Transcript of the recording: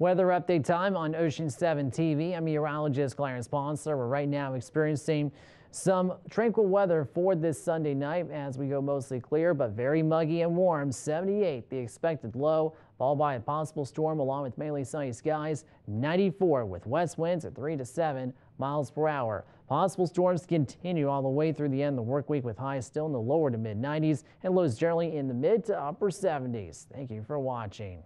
Weather update time on Ocean 7 TV. I'm meteorologist Clarence Ponsler. We're right now experiencing some tranquil weather for this Sunday night as we go mostly clear, but very muggy and warm. 78 the expected low, followed by a possible storm along with mainly sunny skies. 94 with west winds at 3 to 7 miles per hour. Possible storms continue all the way through the end of the work week with highs still in the lower to mid 90s and lows generally in the mid to upper 70s. Thank you for watching.